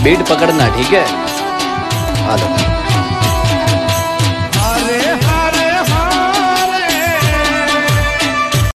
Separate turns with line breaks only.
Speed पकड़ना ठीक है? आ जाओ।